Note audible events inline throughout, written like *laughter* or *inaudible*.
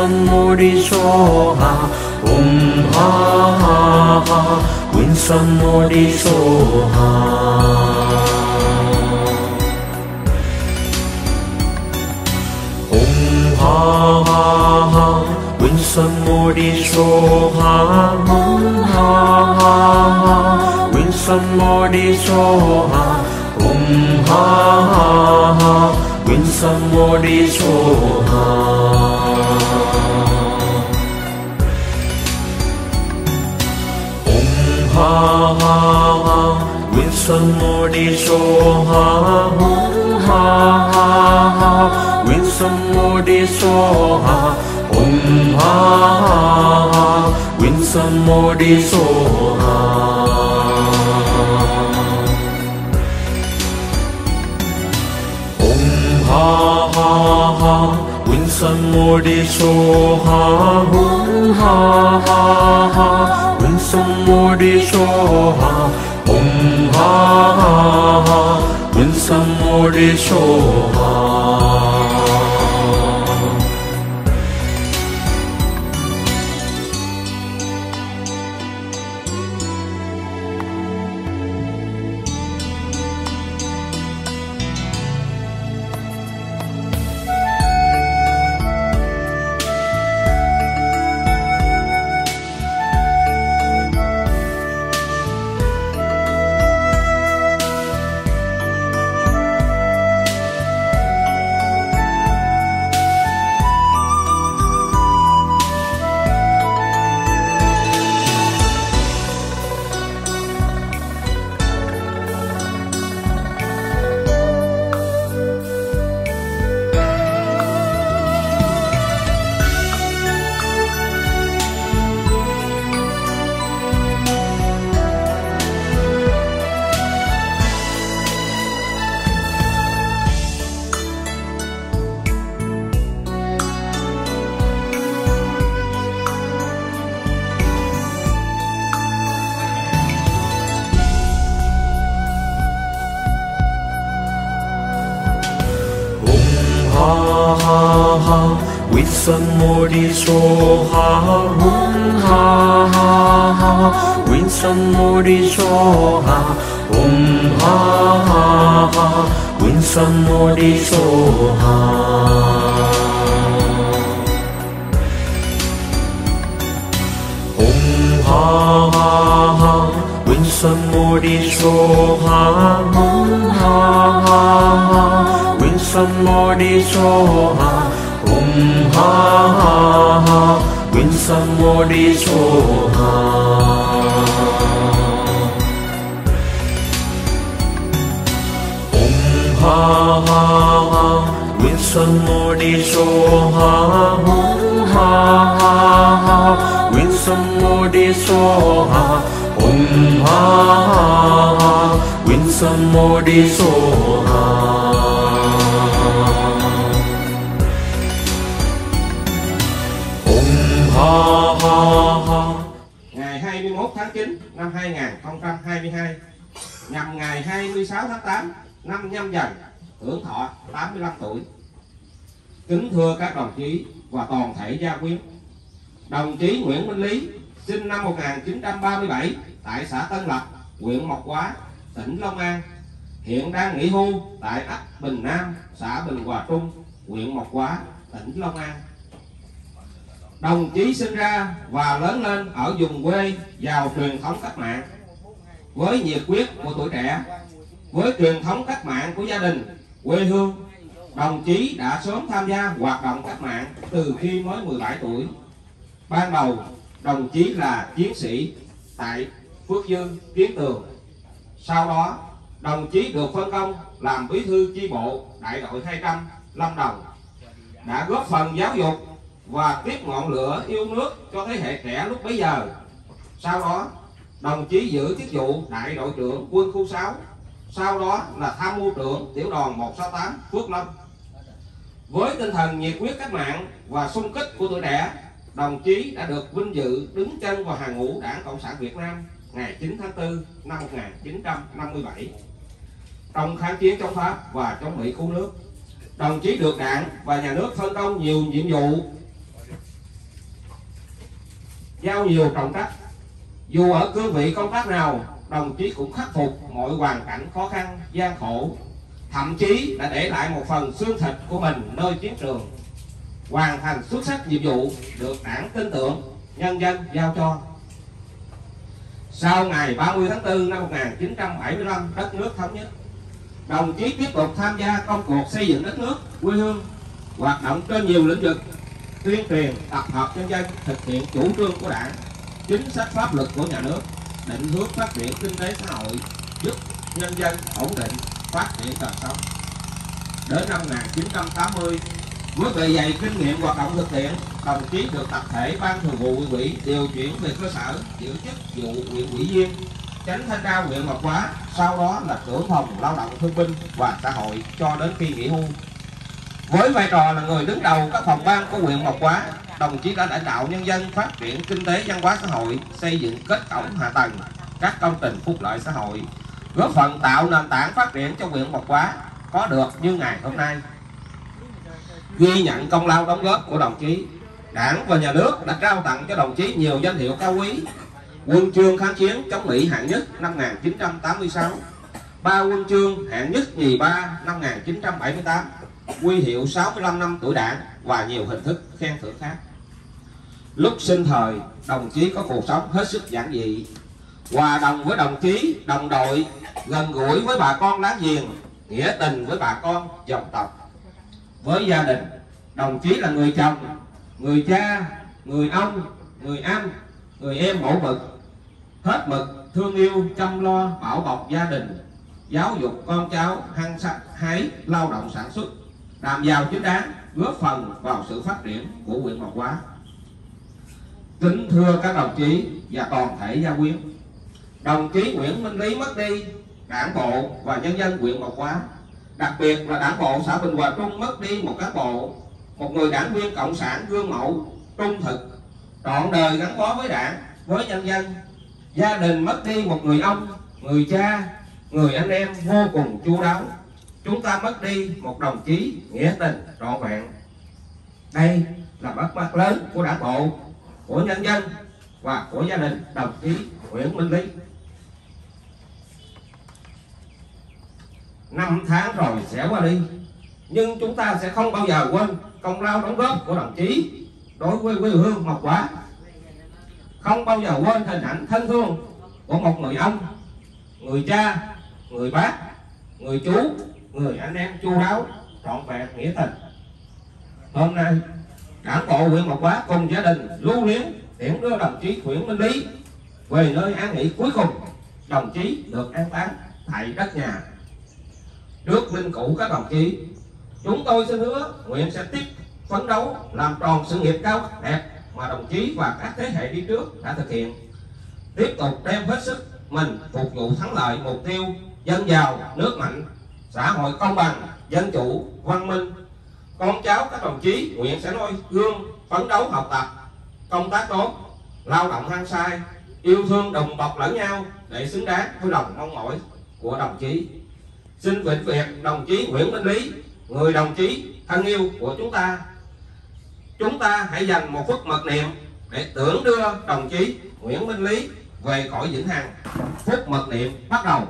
somebody so ha um ha ha ha when somebody so ha um ha ha ha when somebody so ha um ha ha ha when somebody so ha um ha ha ha when somebody so ha ha ha ha Winston Moody show ha ha ha ha Winston Moody show ha ôm ha ha ha Winston Moody show ha ôm ha ha ha ha ha ha ोहान् सम्मोरिशोहा 梭哈蒙哈哈哈，为什么你说哈嗡哈哈哈，为什么你说哈？嗡哈哈哈，为什么你说哈嗡哈哈哈，为什么你说哈？Ha ha ha. Winston đi so ha Hum ha ha ha. Ngày 21 tháng 9 năm 2022 nhằm ngày 26 tháng 8 năm nhâm dần hưởng thọ 85 tuổi. Kính thưa các đồng chí và toàn thể gia quyến, đồng chí Nguyễn Minh Lý sinh năm 1937 tại xã Tân Lập, huyện Mộc Hóa, tỉnh Long An, hiện đang nghỉ hưu tại ấp Bình Nam, xã Bình Hòa Trung, huyện Mộc Hóa, tỉnh Long An. Đồng chí sinh ra và lớn lên ở vùng quê giàu truyền thống cách mạng với nhiệt huyết của tuổi trẻ, với truyền thống cách mạng của gia đình, quê hương. Đồng chí đã sớm tham gia hoạt động cách mạng từ khi mới 17 tuổi. Ban đầu, đồng chí là chiến sĩ tại Phước Dương, Kiến Tường. Sau đó, đồng chí được phân công làm bí thư chi bộ đại đội 200 Lâm Đồng đã góp phần giáo dục và tiếp ngọn lửa yêu nước cho thế hệ trẻ lúc bấy giờ. Sau đó, đồng chí giữ chức vụ đại đội trưởng quân khu 6, sau đó là tham mưu trưởng tiểu đoàn 168 Phước Lâm. Với tinh thần nhiệt huyết cách mạng và sung kích của tuổi trẻ, đồng chí đã được vinh dự đứng chân vào hàng ngũ Đảng Cộng sản Việt Nam ngày 9 tháng 4 năm 1957 trong kháng chiến chống Pháp và chống Mỹ cứu nước, đồng chí được đảng và nhà nước phân công nhiều nhiệm vụ, giao nhiều trọng trách. Dù ở cương vị công tác nào, đồng chí cũng khắc phục mọi hoàn cảnh khó khăn, gian khổ. Thậm chí đã để lại một phần xương thịt của mình nơi chiến trường hoàn thành xuất sắc nhiệm vụ được đảng tin tưởng, nhân dân giao cho. Sau ngày 30 tháng 4 năm 1975 đất nước thống nhất. Đồng chí tiếp tục tham gia công cuộc xây dựng đất nước, quê hương, hoạt động trên nhiều lĩnh vực, tuyên truyền, tập hợp nhân dân, thực hiện chủ trương của đảng, chính sách pháp luật của nhà nước, định hướng phát triển kinh tế xã hội, giúp nhân dân ổn định, phát triển đời sống. Đến năm 1980 với bề dày kinh nghiệm hoạt động thực tiễn đồng chí được tập thể ban thường vụ huyện ủy điều chuyển về cơ sở, giữ chức vụ huyện ủy viên, tránh thanh tra huyện Mộc Hóa sau đó là trưởng phòng lao động thương binh và xã hội cho đến khi nghỉ hưu. Với vai trò là người đứng đầu các phòng ban của huyện Mộc Hóa đồng chí đã lãnh đạo nhân dân phát triển kinh tế văn hóa xã hội, xây dựng kết cấu hạ tầng, các công trình phúc lợi xã hội, góp phần tạo nền tảng phát triển cho huyện Mộc Hóa có được như ngày hôm nay ghi nhận công lao đóng góp của đồng chí. Đảng và nhà nước đã trao tặng cho đồng chí nhiều danh hiệu cao quý. Quân chương kháng chiến chống Mỹ hạng nhất năm 1986 ba quân chương hạng nhất nhì ba năm 1978 quy hiệu 65 năm tuổi đảng và nhiều hình thức khen thưởng khác. Lúc sinh thời, đồng chí có cuộc sống hết sức giản dị. Hòa đồng với đồng chí, đồng đội, gần gũi với bà con láng giềng, nghĩa tình với bà con, dòng tộc với gia đình, đồng chí là người chồng, người cha, người ông, người anh, người em mẫu mực. Hết mực, thương yêu, chăm lo, bảo bọc gia đình, giáo dục con cháu, hăng hái, lao động sản xuất, làm giàu chính đáng, góp phần vào sự phát triển của huyện Mộc Hóa. Kính thưa các đồng chí và toàn thể gia quyến, đồng chí Nguyễn Minh Lý mất đi, đảng bộ và nhân dân huyện Mộc Hóa đặc biệt là đảng bộ xã Bình Hòa Trung mất đi một cán bộ, một người đảng viên cộng sản gương mẫu, trung thực, trọn đời gắn bó với đảng, với nhân dân. Gia đình mất đi một người ông, người cha, người anh em vô cùng chu đáo. Chúng ta mất đi một đồng chí nghĩa tình, trọn vẹn. Đây là mất mát lớn của đảng bộ, của nhân dân và của gia đình đồng chí Nguyễn Minh Lý. Năm tháng rồi sẽ qua đi. Nhưng chúng ta sẽ không bao giờ quên công lao đóng góp của đồng chí đối với quê hương Mộc Hóa không bao giờ quên hình ảnh thân thương của một người ông, người cha, người bác, người chú, người anh em chu đáo, trọn vẹn, nghĩa tình. Hôm nay, đảng bộ huyện Mộc Hóa cùng gia đình lưu luyến tiễn đưa đồng chí Nguyễn Minh Lý về nơi an nghỉ cuối cùng. Đồng chí được an táng tại đất nhà trước linh cữu các đồng chí, chúng tôi xin hứa nguyện sẽ tiếp phấn đấu làm tròn sự nghiệp cao đẹp mà đồng chí và các thế hệ đi trước đã thực hiện. Tiếp tục đem hết sức mình phục vụ thắng lợi mục tiêu dân giàu, nước mạnh, xã hội công bằng, dân chủ, văn minh. Con cháu các đồng chí nguyện sẽ noi gương phấn đấu học tập, công tác tốt, lao động hăng sai yêu thương đồng bọc lẫn nhau để xứng đáng với lòng mong mỏi của đồng chí xin vĩnh việt đồng chí Nguyễn Minh Lý, người đồng chí thân yêu của chúng ta. Chúng ta hãy dành một phút mật niệm để tưởng đưa đồng chí Nguyễn Minh Lý về cõi vĩnh hằng. Phút mật niệm bắt đầu.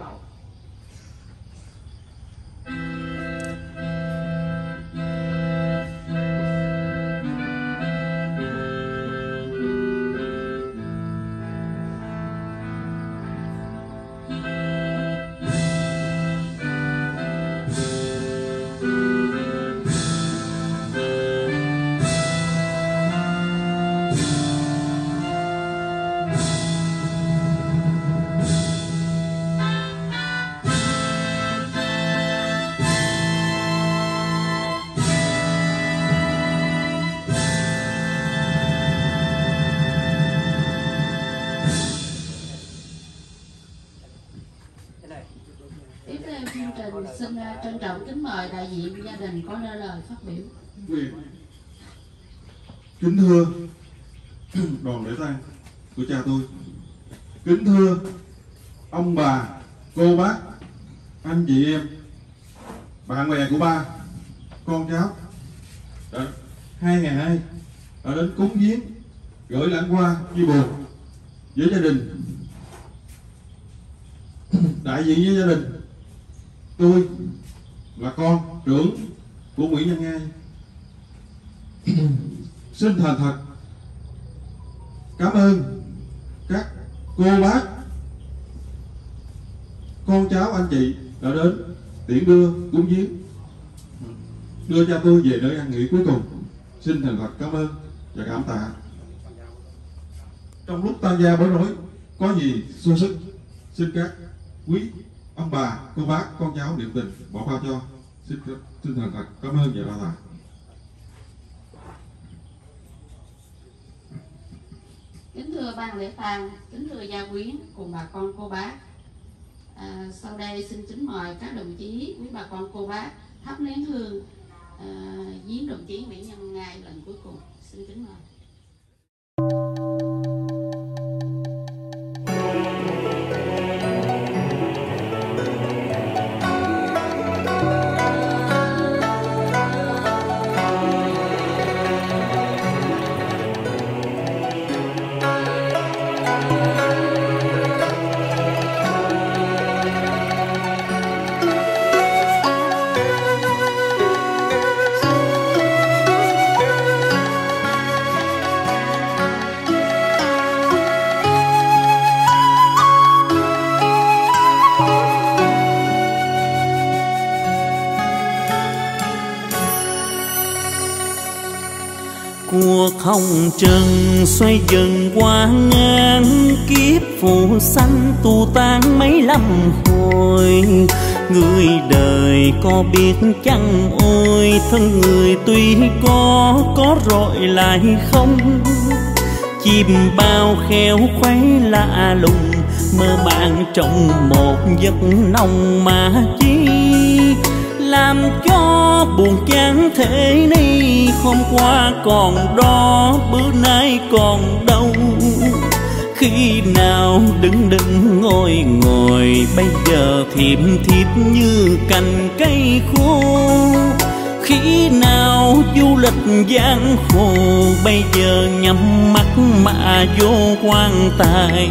Tiếp theo chương trình xin à, trân trọng kính mời đại diện gia đình có đôi lời phát biểu. Kính thưa *clears throat* đoàn lễ tang của cha tôi. Kính thưa ông bà cô bác anh chị em bạn bè của ba con cháu. Đã, hai ngày nay đã đến cúng viếng gửi lãng hoa chia buồn với gia đình. Đại diện với gia đình. Tôi là con trưởng của Nguyễn Văn Ngai xin thành thật. Cảm ơn các cô bác, con cháu anh chị đã đến tiễn đưa cúng viếng đưa cha tôi về nơi ăn nghỉ cuối cùng. Xin thành thật cảm ơn và cảm tạ trong lúc tan gia bối rối có gì sơ sức xin các quý ông bà cô bác con cháu niệm tình bỏ qua cho. Xin xin thành thật cảm ơn và đa tạ. Kính thưa ban lễ tang kính thưa gia quyến cùng bà con cô bác. À, sau đây xin kính mời các đồng chí quý bà con cô bác thắp nén hương à, giếng đồng chí Nguyễn Nhân Ngai lần cuối cùng. Xin kính mời. Cuộc trần xoay dần qua ngang kiếp phù sanh tu tan mấy lăm hồi. Người đời có biết chăng, ôi, thân người tuy có có rồi lại không? Chim bao khéo khuấy lạ lùng, mơ màng trong một giấc nồng mà chi? Làm cho buồn chán thế này, hôm qua còn đó, bữa nay còn đâu. Khi nào đứng đứng ngồi ngồi bây giờ thiệp thiếp như cành cây khô. Khi nào du lịch giang hồ, bây giờ nhắm mắt mà vô quan tài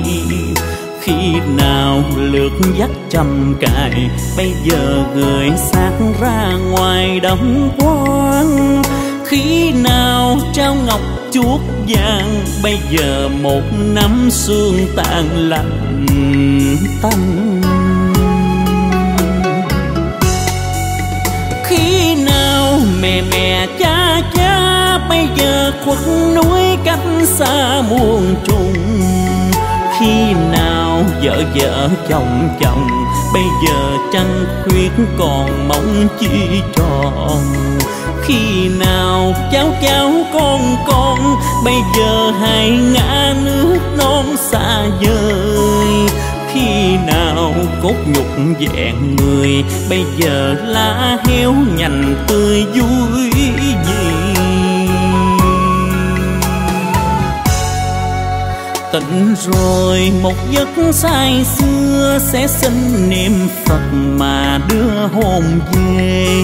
khi nào lượt dắt trầm cài, bây giờ gửi xác ra ngoài đóng quan khi nào trao ngọc chuốt vàng, bây giờ một năm xương tàn lạnh tâm khi nào mẹ mẹ, cha cha, bây giờ khuất núi cách xa muôn trùng. Khi nào vợ vợ chồng chồng. Bây giờ trăng khuyết còn mong chi tròn. Khi nào cháu cháu con con, bây giờ hai ngã nước non xa vời. Khi nào cốt nhục vẹn người, bây giờ lá héo nhành tươi vui gì? Tận rồi một giấc say xưa sẽ xin niệm phật mà đưa hồn về.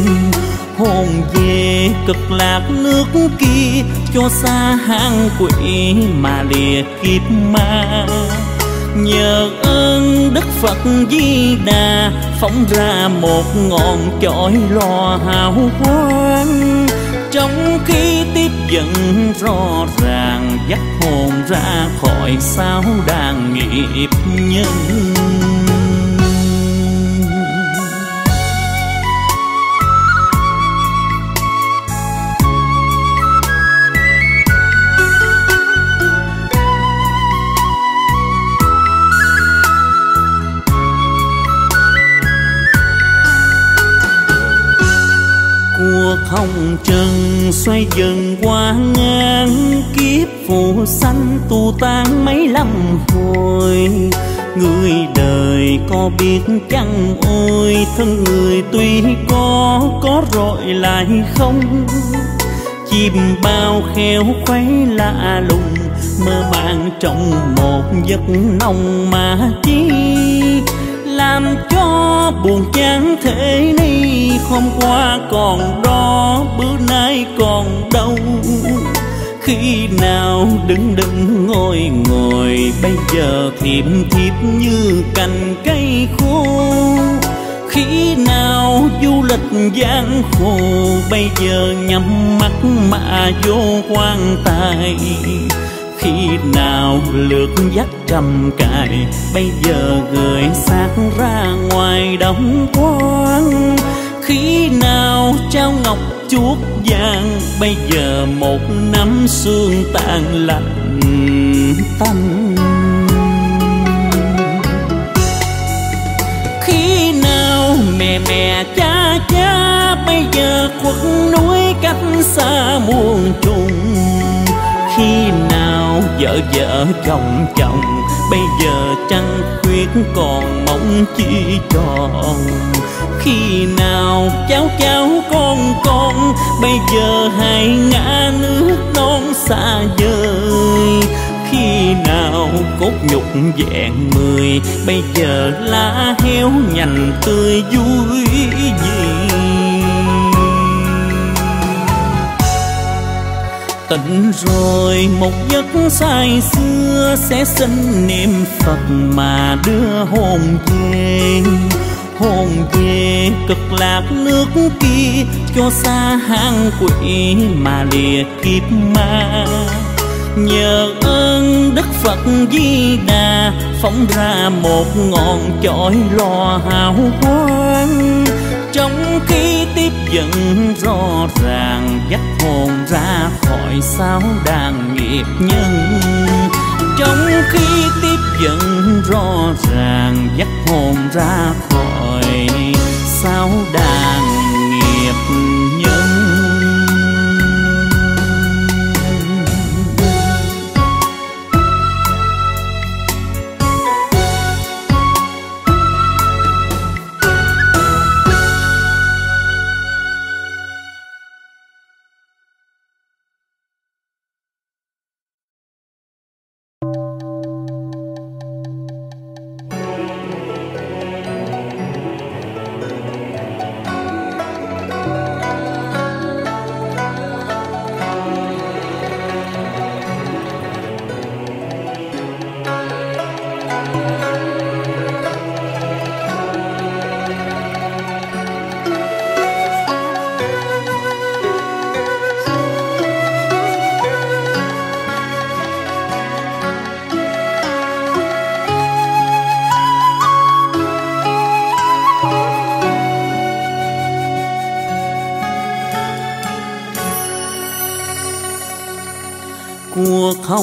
Hồn về cực lạc nước kia, cho xa hang quỷ mà lìa kiếp ma. Nhờ ơn đức phật di đà, phóng ra một ngọn chổi lò hào quang trong khi tiếp dẫn rõ ràng, dắt hồn ra khỏi sao đàn nghiệp nhân. Cuộc hồng trần xoay dần qua ngang kiếp phù sanh tu tan mấy lăm hồi. Người đời có biết chăng, ôi, thân người tuy có có rồi lại không? Chim bao khéo khuấy lạ lùng, mơ màng trong một giấc nồng mà chi? Làm cho buồn chán thế ni. Hôm qua còn đó, bữa nay còn đâu. Khi nào đứng đứng ngồi ngồi bây giờ thiệp thiệp như cành cây khô. Khi nào du lịch giang hồ, bây giờ nhắm mắt mà vô quan tài khi nào lượt dắt trầm cài, bây giờ gửi xác ra ngoài đóng quán khi nào trao ngọc chuốt vàng, bây giờ một năm xương tàn lạnh tâm khi nào mẹ mẹ, cha cha, bây giờ khuất núi cách xa muôn trùng khi nào vợ vợ chồng chồng, bây giờ trăng khuyết còn mong chi tròn. Khi nào cháu cháu con con, bây giờ hai ngã nước non xa vời. Khi nào cốt nhục vẹn mười, bây giờ lá heo nhành tươi vui gì? Tận rồi một giấc say xưa sẽ xin niệm phật mà đưa hồn về. Hồn về cực lạc nước kia, cho xa hang quỷ mà lìa kiếp ma. Nhờ ơn đức phật di đà, phóng ra một ngọn chổi lò hào quang trong khi tiếp dẫn rõ ràng, dắt hồn ra khỏi sao đàn nghiệp nhân. Trong khi tiếp dẫn rõ ràng, dắt hồn ra khỏi sao đàn nghiệp nhân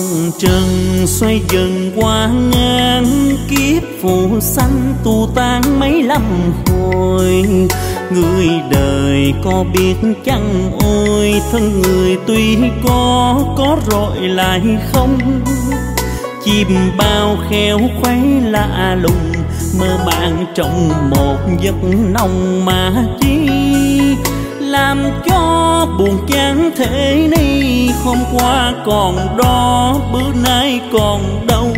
sông trần xoay dần qua ngang kiếp phù sanh tu tan mấy lăm hồi. Người đời có biết chăng, ôi, thân người tuy có có rồi lại không? Chim bao khéo khuấy lạ lùng, mơ màng trong một giấc nồng mà chi? Làm cho buồn chán thế ni hôm qua còn đó, bữa nay còn đâu.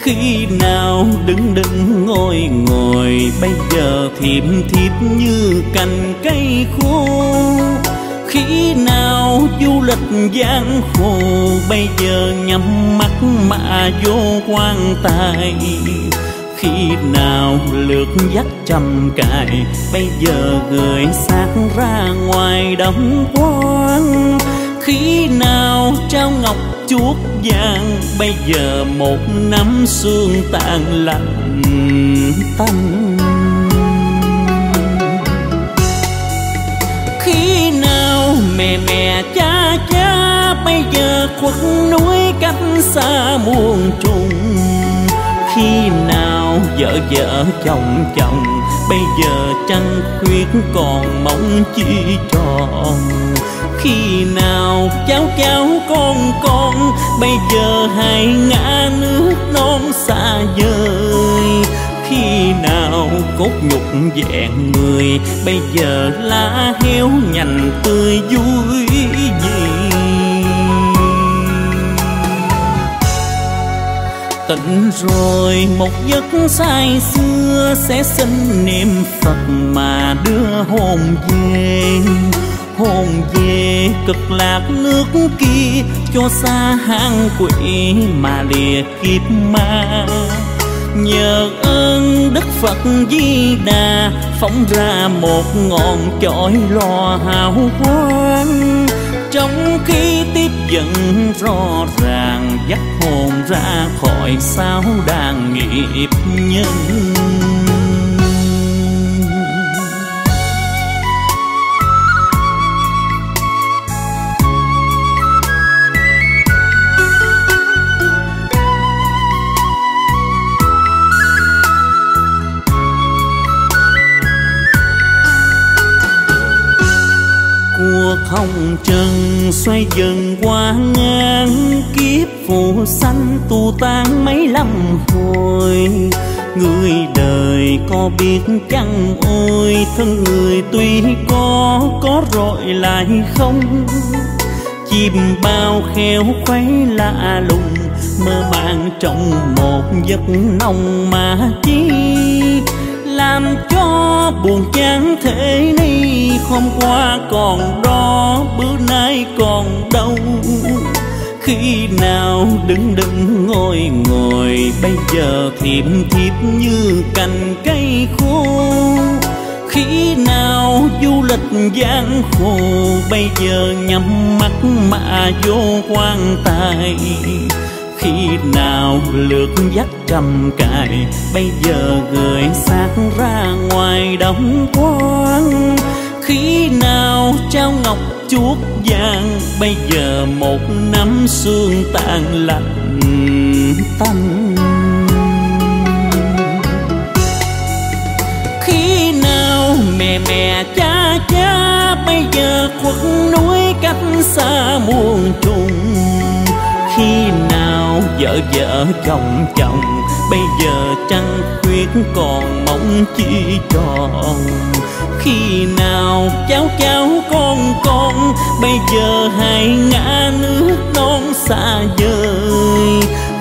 Khi nào đứng đứng ngồi ngồi bây giờ thiệp thiếp như cành cây khô. Khi nào du lịch giang hồ, bây giờ nhắm mắt mà vô quan tài khi nào lượt dắt trầm cài, bây giờ gửi xác ra ngoài đóng quan khi nào trao ngọc chuốt vàng, bây giờ một năm xương tàn lạnh tâm khi nào mẹ mẹ, cha cha, bây giờ khuất núi cách xa muôn trùng. Khi nào vợ vợ chồng chồng. Bây giờ trăng khuyết còn mong chi tròn. Khi nào cháu cháu con con, bây giờ hai ngã nước non xa vời. Khi nào cốt nhục vẹn người, bây giờ lá heo nhành tươi vui gì? Tận rồi một giấc say xưa sẽ xin niệm phật mà đưa hồn về. Hồn về cực lạc nước kia, cho xa hang quỷ mà lìa kiếp ma. Nhờ ơn đức phật di đà, phóng ra một ngọn chổi lò hào quang. Trong khi tiếp dẫn rõ ràng dắt hồn ra khỏi sao đàn nghiệp nhân. Hồng trần xoay dần qua ngang kiếp phù sanh tu tan mấy lăm hồi. Người đời có biết chăng ôi, thân người tuy có có rồi lại không? Chim bao khéo khuấy lạ lùng, mơ màng trong một giấc nồng mà chi? Làm cho buồn chán thế ni, hôm qua còn đó, bữa nay còn đâu. Khi nào đứng đứng ngồi ngồi bây giờ thiệp thiếp như cành cây khô. Khi nào du lịch giang khô bây giờ nhắm mắt mà vô quan tài. Khi nào lượt dắt trầm cài, bây giờ gửi xa ra ngoài đóng quán khi nào trao ngọc chuốt vàng, bây giờ một năm xương tàn lạnh tâm khi nào mẹ mẹ, cha cha, bây giờ khuất núi cách xa muôn trùng khi nào vợ vợ chồng chồng, bây giờ trăng khuyết còn mong chi tròn. Khi nào cháu cháu con con, bây giờ hai ngã nước non xa vời.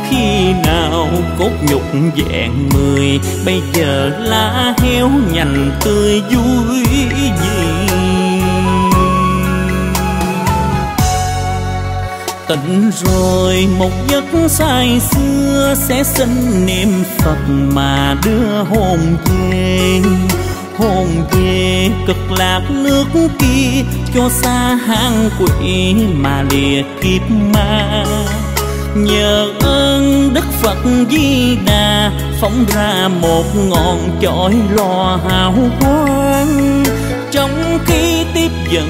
Khi nào cốt nhục vẹn mười, bây giờ lá heo nhành tươi vui gì? Tỉnh rồi một giấc say xưa sẽ xin niệm phật mà đưa hồn về. Hồn về cực lạc nước kia, cho xa hang quỷ mà lìa kiếp ma. Nhờ ơn đức phật di đà, phóng ra một ngọn chổi lò hào quang. Trong khi tiếp dẫn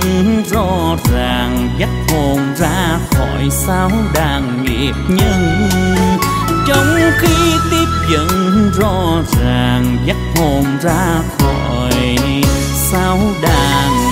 rõ ràng dắt hồn ra khỏi sao đàn nghiệp nhân. Trong khi tiếp dẫn rõ ràng dắt hồn ra khỏi sao đàn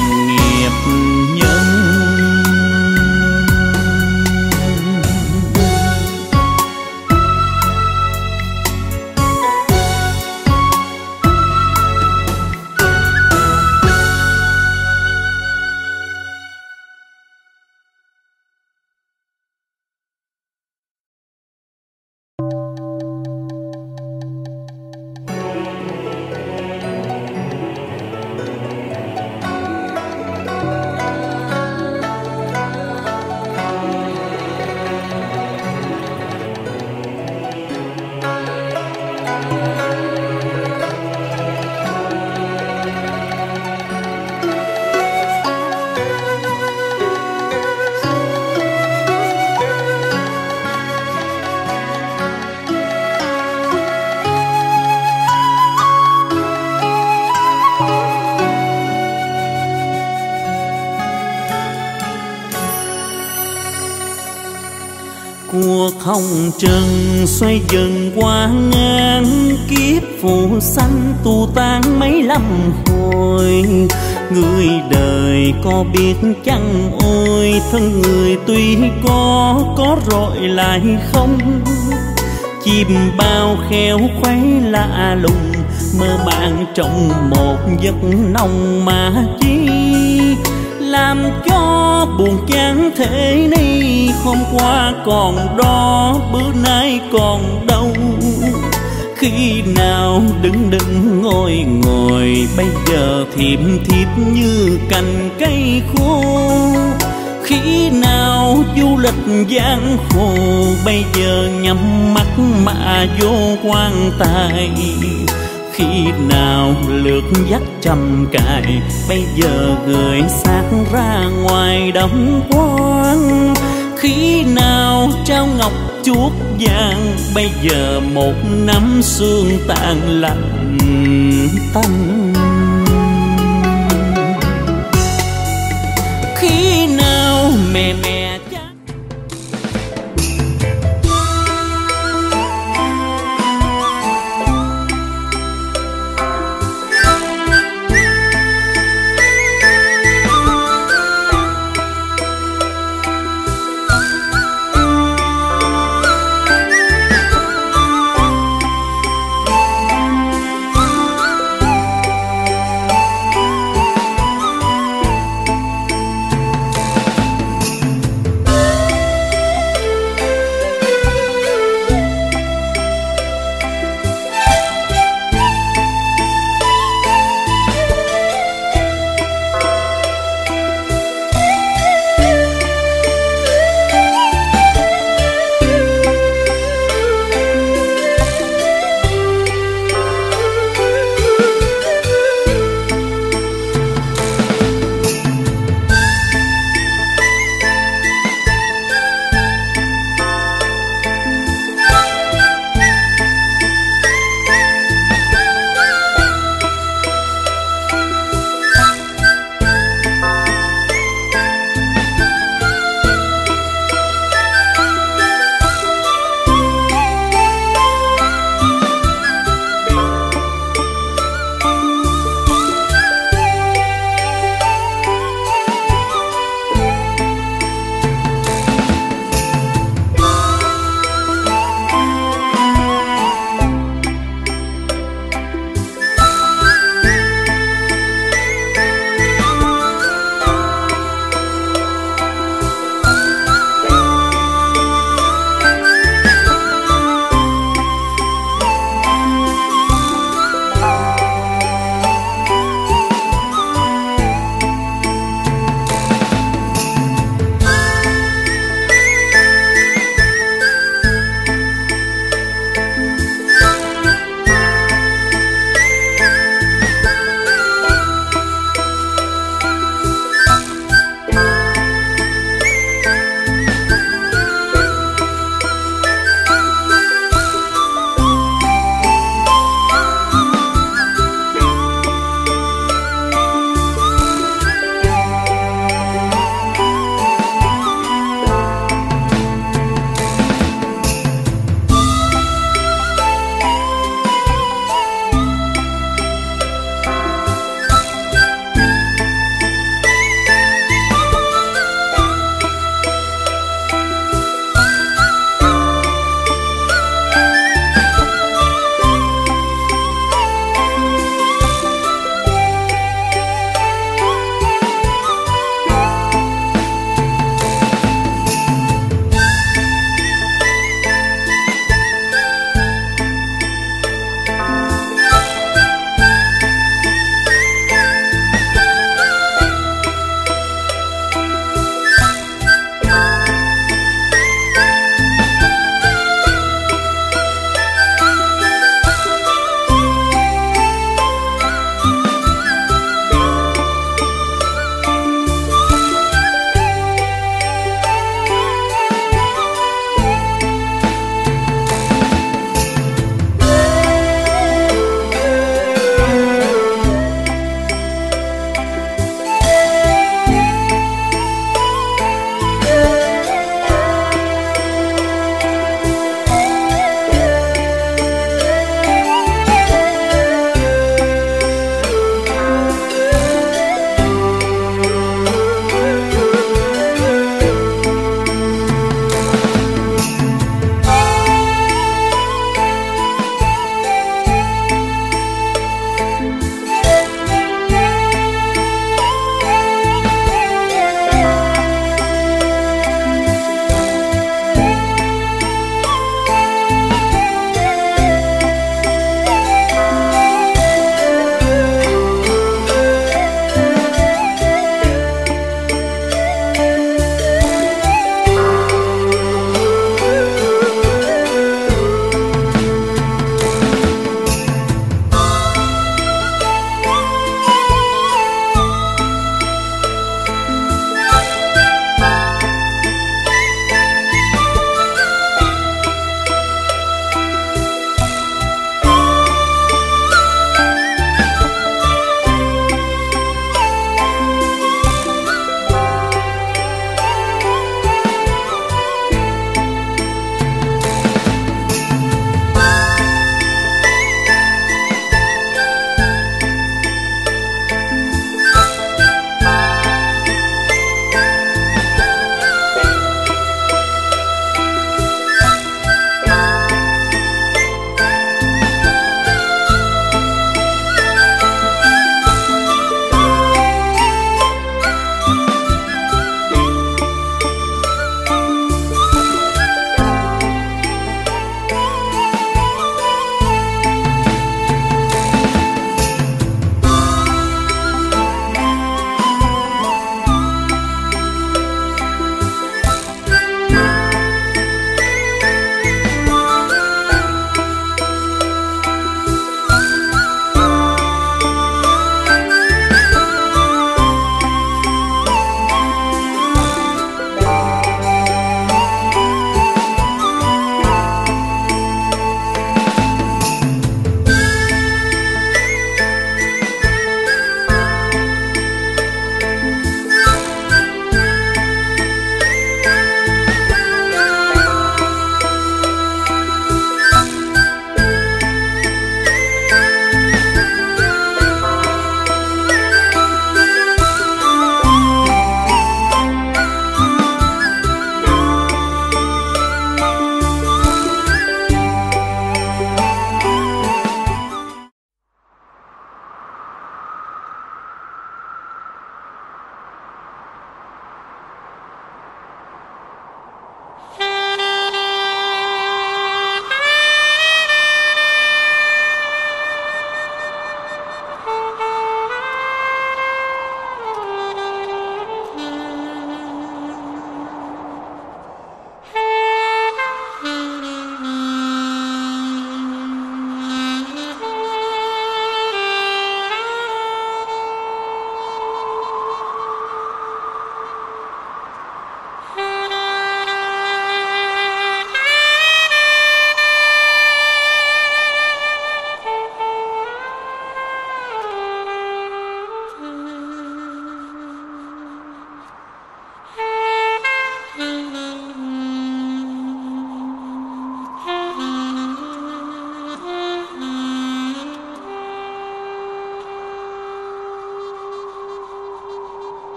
sông trần xoay dần qua ngang kiếp phù sanh tu tan mấy lăm hồi. Người đời có biết chăng, ôi, thân người tuy có có rồi lại không? Chim bao khéo khuấy lạ lùng, mơ màng trong một giấc nồng mà chi? Làm cho buồn chán thế này. Hôm qua còn đó, bữa nay còn đâu. Khi nào đứng đứng ngồi ngồi bây giờ thiệp thiếp như cành cây khô. Khi nào du lịch giang hồ, bây giờ nhắm mắt mà vô quan tài khi nào lượt dắt trầm cài, bây giờ gửi xác ra ngoài đóng quan. khi nào trao ngọc chuốt vàng, bây giờ một năm xương tàn lạnh tâm khi nào mẹ mẹ